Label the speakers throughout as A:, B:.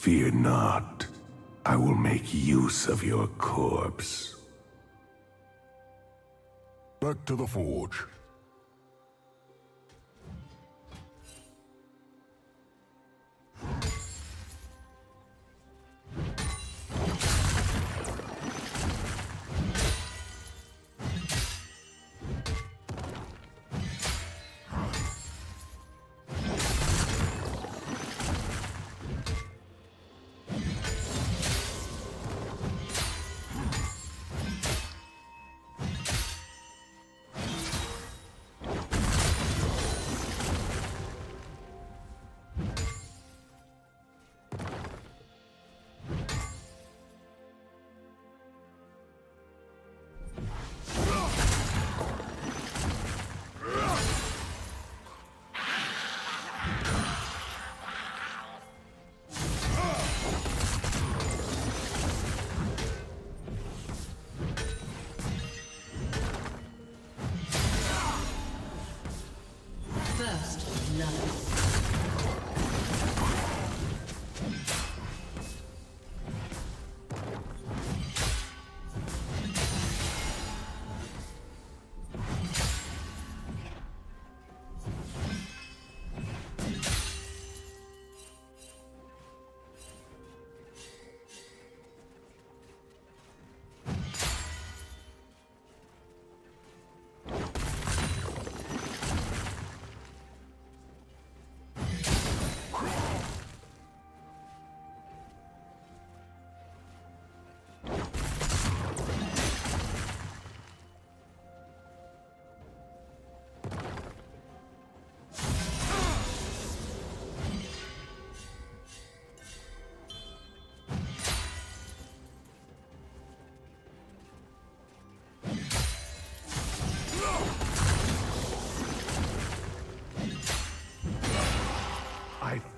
A: Fear not. I will make use of your corpse.
B: Back to the forge.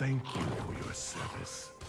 A: Thank you for your service.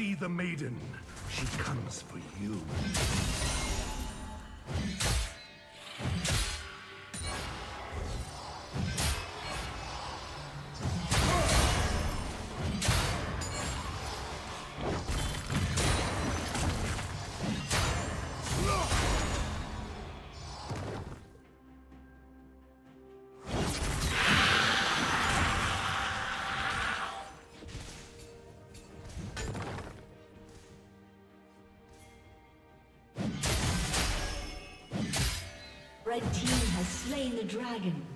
A: See the maiden. She comes for you.
C: dragon.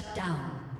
C: Shut down.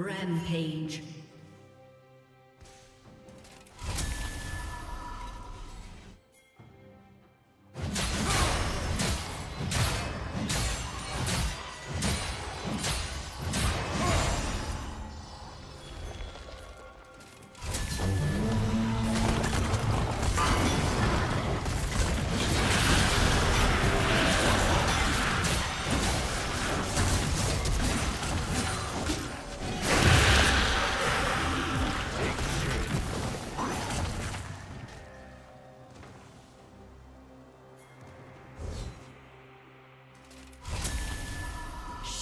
C: Rampage.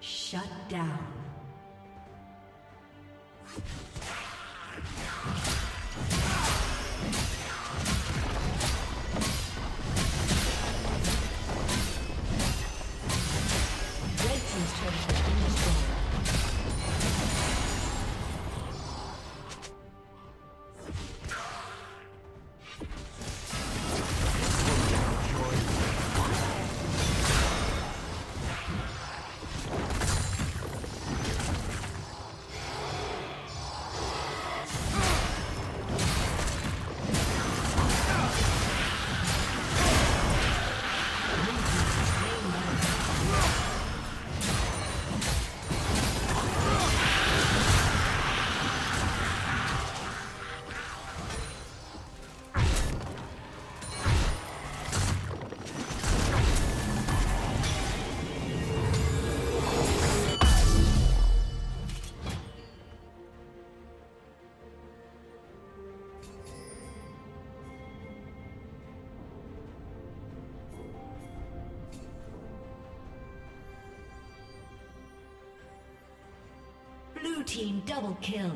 C: Shut down. Team double kill.